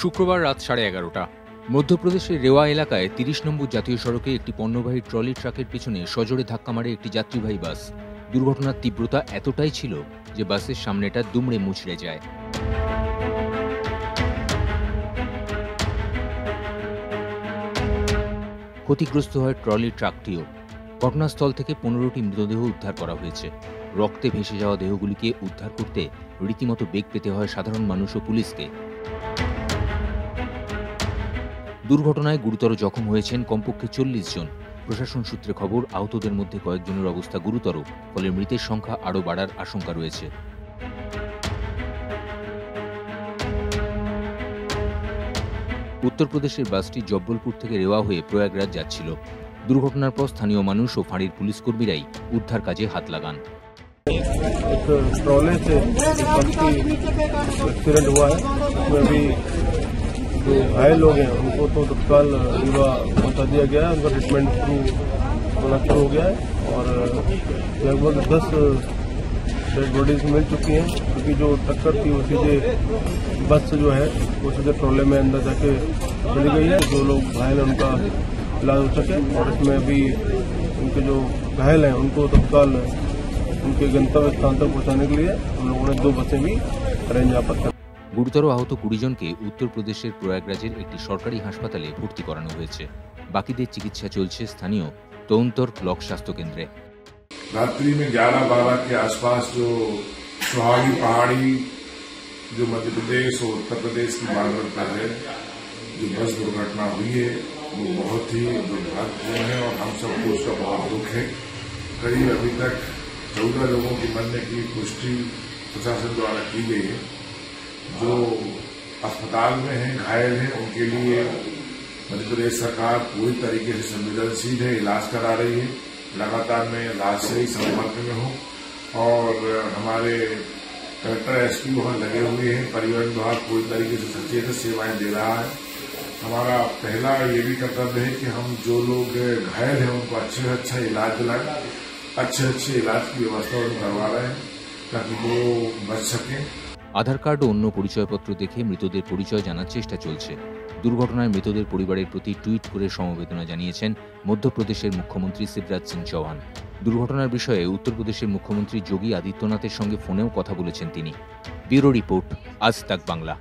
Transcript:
শুক্রবার রাত সাড়ে এগারোটা। মধ্যপ্রদেশের রেওয়া এলাকায় তিরিশ নম্বর জাতীয় সড়কে একটি পণ্যবাহী ট্রলি ট্রাকের পিছনে সজোরে ধাক্কা মারে একটি যাত্রীবাহী বাস। দুর্ঘটনার তীব্রতা এতটাই ছিল যে বাসের সামনেটা দুমড়ে মুচড়ে যায়। ক্ষতিগ্রস্ত হয় ট্রলি ট্রাকটিও। ঘটনাস্থল থেকে পনেরোটি মৃতদেহ উদ্ধার করা হয়েছে। রক্তে ভেসে যাওয়া দেহগুলিকে উদ্ধার করতে রীতিমতো বেগ পেতে হয় সাধারণ মানুষ ও পুলিশকে। দুর্ঘটনায় গুরুতর জখম হয়েছেন কমপক্ষে চল্লিশ জন প্রশাসন সূত্রে খবর আহতদের মধ্যে কয়েকজনের অবস্থা গুরুতর ফলে মৃতের সংখ্যা আরও বাড়ার আশঙ্কা রয়েছে উত্তরপ্রদেশের বাসটি জব্বলপুর থেকে রেওয়া হয়ে প্রয়াগরাজ যাচ্ছিল দুর্ঘটনার পর স্থানীয় মানুষ ও ফাঁড়ির পুলিশ কর্মীরাই উদ্ধার কাজে হাত লাগান एक ट्रॉले से एक बस की एक्सीडेंट हुआ है उसमें भी जो घायल लोग हैं, उनको तो तत्काल रीवा पहुँचा दिया गया है, उनका ट्रीटमेंट शुरू होना शुरू हो गया है और लगभग दस डेड बॉडीज मिल चुकी हैं, क्योंकि जो टक्कर थी वो सीधे बस जो है, वो सीधे ट्रॉले में अंदर जाके चली गई है, जो लोग घायल हैं, उनका इलाज हो सके और इसमें अभी उनके जो घायल हैं, उनको तत्काल, उनके गंतव्य स्थान तक पहुँचाने के लिए हम लोगों ने दो बसें भी अरेंज यहाँ पर গুরুতর আহত কুড়ি জনকে উত্তরপ্রদেশের প্রয়াগরাজের একটি সরকারি হাসপাতালে ভর্তি করানো হয়েছে বাকিদের চিকিৎসা চলছে স্থানীয় তৌন্তর ব্লক স্বাস্থ্য কেন্দ্রে रात्रि में 11 बारह के आसपास जो सुहागी पहाड़ी जो मध्य प्रदेश और उत्तर प्रदेश की बॉर्डर पर है जो बस दुर्घटना हुई है वो बहुत ही दुर्भाग्यपूर्ण है और हम सबको उसका बहुत दुख है करीब अभी तक चौदह लोगों की मरने की पुष्टि प्रशासन द्वारा की गई है जो अस्पताल में हैं, घायल हैं, उनके लिए मध्य प्रदेश सरकार पूरी तरीके से संवेदनशील है, इलाज करा रही है। लगातार मैं इलाज से ही संपर्क में हूँ और हमारे कलेक्टर एसपी वहाँ लगे हुए हैं। परिवहन विभाग पूरी तरीके से सचेत सेवाएँ दे रहा है। हमारा पहला ये भी कर्तव्य है कि हम जो लोग घायल हैं, उनको अच्छे से अच्छा इलाज दिलाएँ, अच्छे अच्छे इलाज की व्यवस्था करवा रहे हैं, ताकि वो बच सकें। আধার কার্ড ও অন্য পরিচয়পত্র দেখে মৃতদের পরিচয় জানার চেষ্টা চলছে। দুর্ঘটনায় মৃতদের পরিবারের প্রতি টুইট করে সমবেদনা জানিয়েছেন মধ্যপ্রদেশের মুখ্যমন্ত্রী শিবরাজ সিং চৌহান। দুর্ঘটনার বিষয়ে উত্তরপ্রদেশের মুখ্যমন্ত্রী যোগী আদিত্যনাথের সঙ্গে ফোনেও কথা বলেছেন তিনি। ব্যুরো রিপোর্ট আজ তাক বাংলা।